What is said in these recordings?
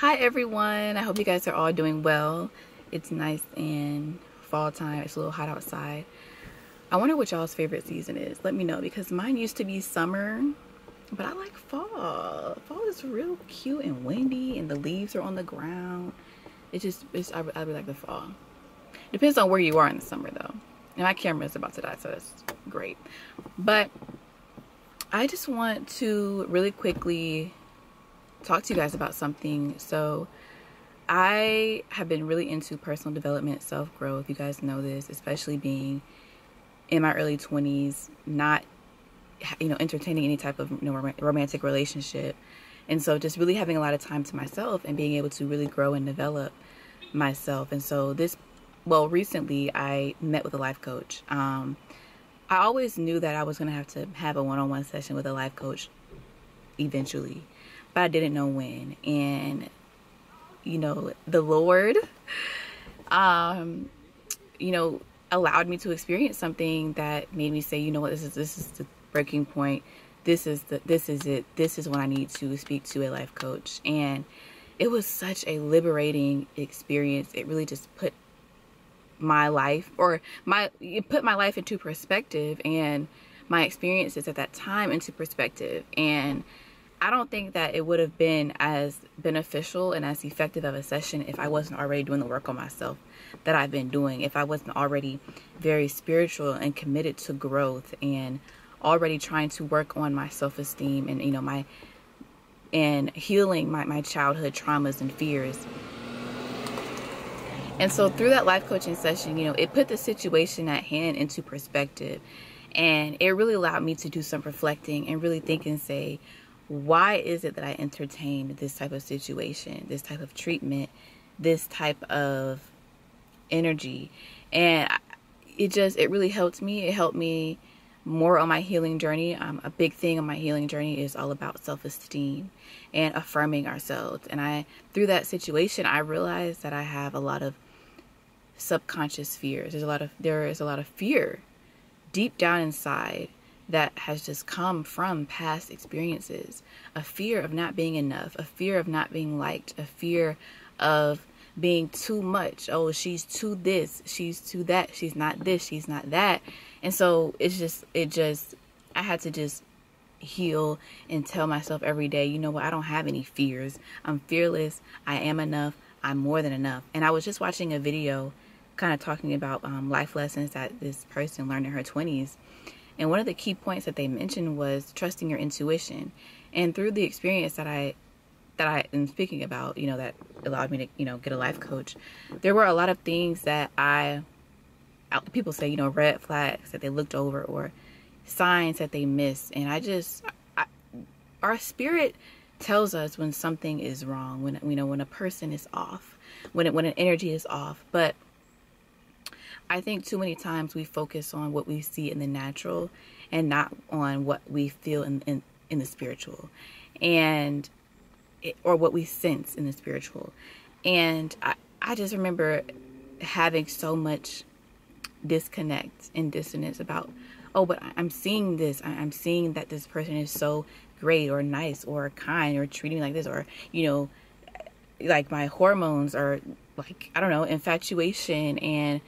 Hi everyone, I hope you guys are all doing well. It's nice and fall time, it's a little hot outside. I wonder what y'all's favorite season is. Let me know because mine used to be summer, but I like fall. Fall is real cute and windy and the leaves are on the ground. It just, it's, I, I really like the fall. Depends on where you are in the summer though. And my camera is about to die, so that's great. But I just want to really quickly talk to you guys about something. So I have been really into personal development, self-growth. You guys know this, especially being in my early 20s, not you know entertaining any type of you know, romantic relationship. And so just really having a lot of time to myself and being able to really grow and develop myself. And so this well, recently I met with a life coach. Um, I always knew that I was going to have to have a one-on-one session with a life coach eventually, but I didn't know when. And you know, the Lord, um, you know, allowed me to experience something that made me say, you know what, this is this is the breaking point. This is the this is it. This is when I need to speak to a life coach. And it was such a liberating experience. It really just put my life or my it put my life into perspective and my experiences at that time into perspective and I don't think that it would have been as beneficial and as effective of a session if I wasn't already doing the work on myself that I've been doing, if I wasn't already very spiritual and committed to growth and already trying to work on my self-esteem and you know my and healing my, my childhood traumas and fears and so through that life coaching session, you know, it put the situation at hand into perspective. And it really allowed me to do some reflecting and really think and say, why is it that I entertained this type of situation, this type of treatment, this type of energy? And it just, it really helped me. It helped me more on my healing journey. Um, a big thing on my healing journey is all about self-esteem and affirming ourselves. And I, through that situation, I realized that I have a lot of subconscious fears. There's a lot of there is a lot of fear deep down inside that has just come from past experiences. A fear of not being enough, a fear of not being liked, a fear of being too much. Oh, she's too this, she's too that, she's not this, she's not that. And so it's just it just I had to just heal and tell myself every day, you know what, I don't have any fears. I'm fearless. I am enough. I'm more than enough. And I was just watching a video kind of talking about um, life lessons that this person learned in her 20s. And one of the key points that they mentioned was trusting your intuition. And through the experience that I that I am speaking about, you know, that allowed me to, you know, get a life coach, there were a lot of things that I people say, you know, red flags that they looked over or signs that they missed. And I just I, our spirit tells us when something is wrong, when you know, when a person is off, when it, when an energy is off. But I think too many times we focus on what we see in the natural and not on what we feel in, in, in the spiritual and it, or what we sense in the spiritual. And I, I just remember having so much disconnect and dissonance about, oh, but I'm seeing this. I'm seeing that this person is so great or nice or kind or treating me like this or, you know, like my hormones are like, I don't know, infatuation and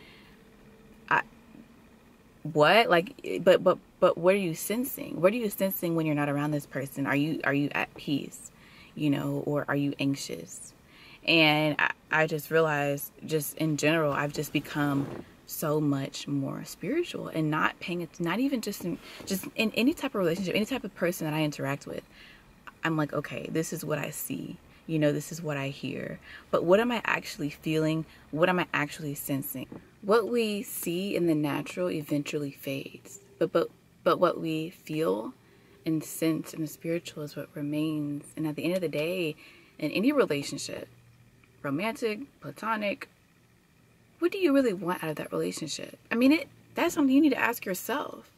what? Like eh, but but but what are you sensing? What are you sensing when you're not around this person? Are you are you at peace you know or are you anxious? And I, I just realized just in general i've just become so much more spiritual and not paying it not even just in just in any type of relationship any type of person that i interact with i'm like okay this is what i see. You know this is what i hear. But what am i actually feeling? What am i actually sensing what we see in the natural eventually fades, but but but what we feel and sense in the spiritual is what remains. And at the end of the day, in any relationship, romantic, platonic, what do you really want out of that relationship? I mean, it that's something you need to ask yourself.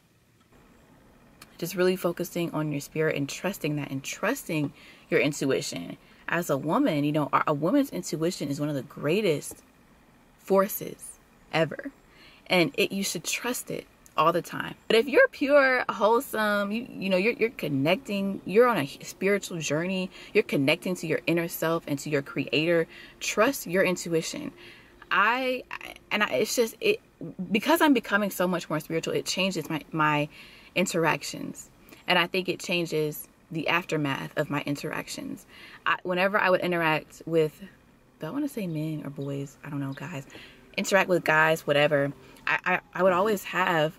Just really focusing on your spirit and trusting that and trusting your intuition. As a woman, you know, a woman's intuition is one of the greatest forces ever. And it you should trust it all the time. But if you're pure, wholesome, you you know, you're you're connecting, you're on a spiritual journey, you're connecting to your inner self and to your creator, trust your intuition. I and I, it's just it because I'm becoming so much more spiritual, it changes my my interactions. And I think it changes the aftermath of my interactions. I, whenever I would interact with do I want to say men or boys? I don't know, guys. Interact with guys, whatever. I, I, I would always have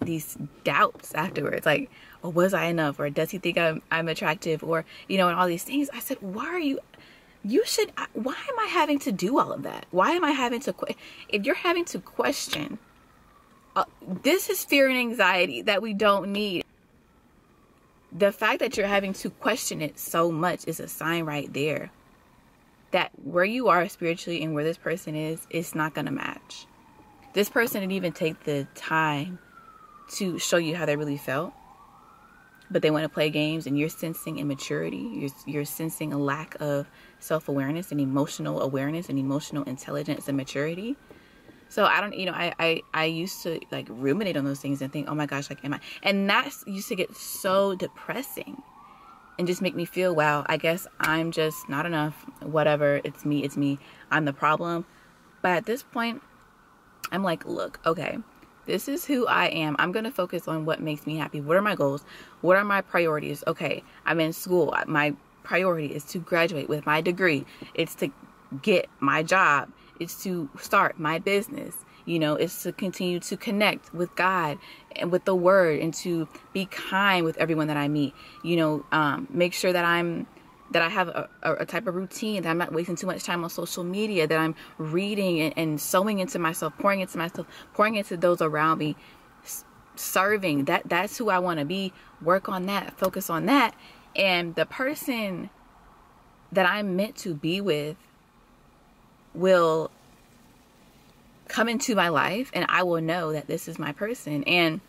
these doubts afterwards like oh, was i enough? Or does he think i'm i'm attractive? Or you know and all these things. I said why are you you should why am i having to do all of that? Why am i having to if you're having to question uh, this is fear and anxiety that we don't need. The fact that you're having to question it so much is a sign right there that where you are spiritually and where this person is it's not going to match this person didn't even take the time to show you how they really felt. But they want to play games and you're sensing immaturity. You're, you're sensing a lack of self-awareness and emotional awareness and emotional intelligence and maturity. So I don't, you know, I, I, I used to like ruminate on those things and think, oh my gosh, like, am I? And that used to get so depressing and just make me feel, wow, I guess I'm just not enough. Whatever. It's me. It's me. I'm the problem. But at this point, I'm like, look, okay, this is who I am. I'm going to focus on what makes me happy. What are my goals? What are my priorities? Okay, I'm in school. My priority is to graduate with my degree. It's to get my job. It's to start my business. You know, it's to continue to connect with God and with the Word and to be kind with everyone that I meet. You know, um, make sure that I'm that I have a, a, type of routine, that I'm not wasting too much time on social media, that I'm reading and, and sowing into myself, pouring into myself, pouring into those around me, serving. That that's who I want to be. Work on that, focus on that. And the person that I'm meant to be with will come into my life and I will know that this is my person. And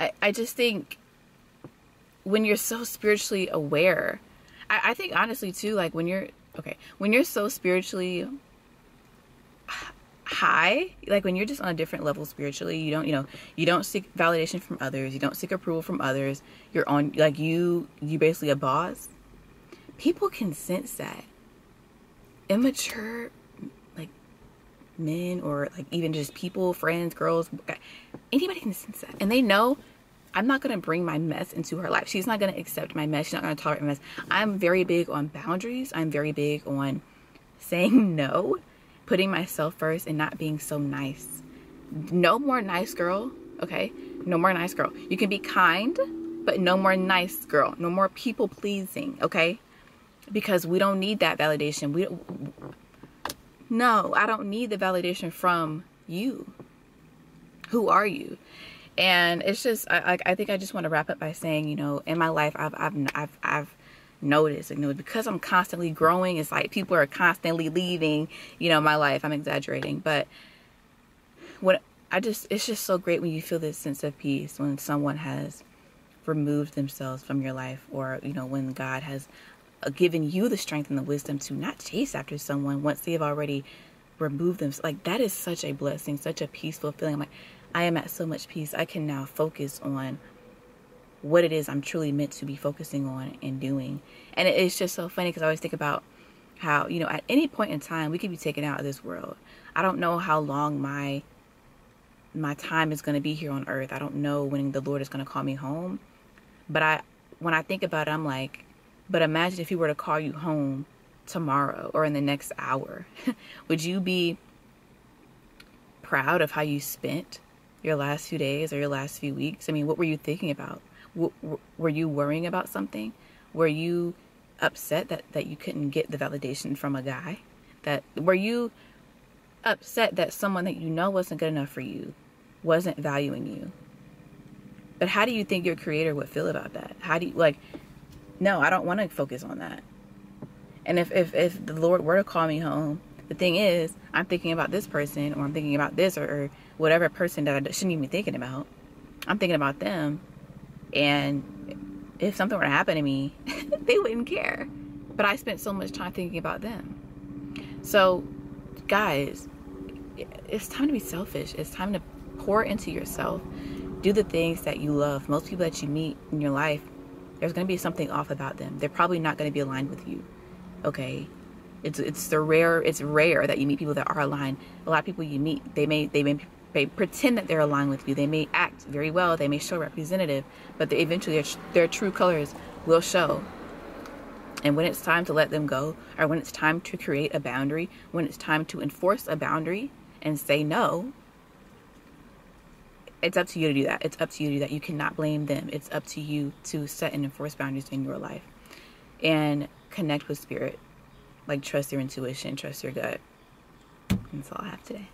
I, I just think when you're so spiritually aware, I, I think honestly too, like when you're okay, when you're so spiritually high like when you're just on a different level spiritually you don't you know you don't seek validation from others you don't seek approval from others you're on like you you basically a boss people can sense that immature men or like even just people friends girls anybody can sense that and they know I'm not to bring my mess into her life. She's not to accept my mess. She's not to tolerate my mess. I'm very big on boundaries. I'm very big on saying no, putting myself first, and not being so nice. No more nice girl, okay? No more nice girl. You can be kind, but no more nice girl. No more people pleasing, okay? Because we don't need that validation. We No, I don't need the validation from you. Who are you? and it's just I, I think I just want to wrap up by saying you know in my life I've I've I've, I've noticed you know because I'm constantly growing it's like people are constantly leaving you know my life I'm exaggerating but what I just it's just so great when you feel this sense of peace when someone has removed themselves from your life or you know when God has uh, given you the strength and the wisdom to not chase after someone once they have already removed them like that is such a blessing such a peaceful feeling I'm like I am at so much peace. I can now focus on what it is I'm truly meant to be focusing on and doing. And it's just so funny because I always think about how, you know, at any point in time we could be taken out of this world. I don't know how long my my time is going to be here on earth. I don't know when the Lord is going to call me home. But I when I think about it, I'm like, but imagine if he were to call you home tomorrow or in the next hour. Would you be proud of how you spent your last few days or your last few weeks? I mean, what were you thinking about? W- were you worrying about something? Were you upset that, that you couldn't get the validation from a guy? That were you upset that someone that you know wasn't good enough for you wasn't valuing you? But how do you think your creator would feel about that? How do you like no, I don't want to focus on that. And if, if if the Lord were to call me home, the thing is, I'm thinking about this person or I'm thinking about this or, or whatever person that I shouldn't even be thinking about. I'm thinking about them. And if something were to happen to me, they wouldn't care. But I spent so much time thinking about them. So, guys, it's time to be selfish. It's time to pour into yourself. Do the things that you love. Most people that you meet in your life, there's going to be something off about them. They're probably not going to be aligned with you. Okay? It's it's the rare it's rare that you meet people that are aligned. A lot of people you meet, they may they may they pretend that they're aligned with you. They may act very well. They may show representative, but they, eventually their, their true colors will show. And when it's time to let them go, or when it's time to create a boundary, when it's time to enforce a boundary and say no, it's up to you to do that. It's up to you to do that. You cannot blame them. It's up to you to set and enforce boundaries in your life and connect with spirit. Like trust your intuition, trust your gut. That's all I have today.